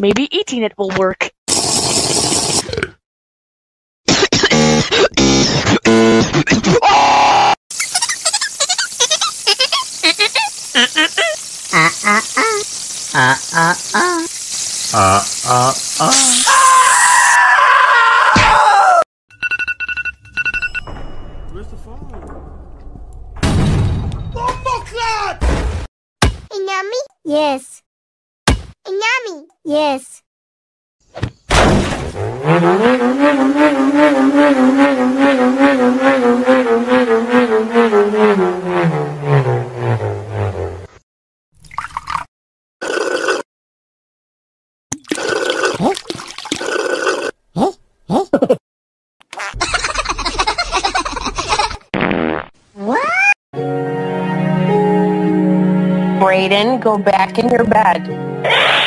Maybe eating it will work. Where's the phone? Inami? Yes. Inami? Yes. Brayden, go back in your bed.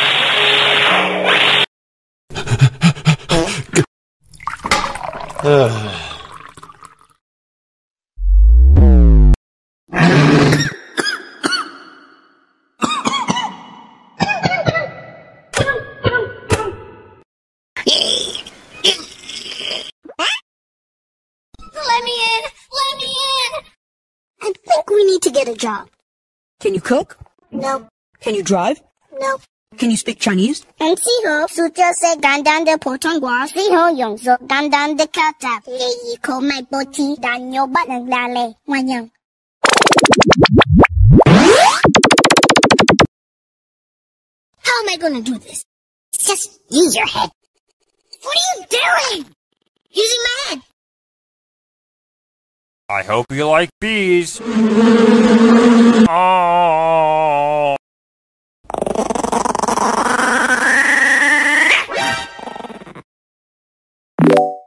Can you cook? No. Can you drive? No. Can you speak Chinese? Gandan yong gandan kata ko boti dan yo lale wanyang. How am I gonna do this? Just use your head. What are you doing? Using my head. I hope you like bees. Aww. Yeah.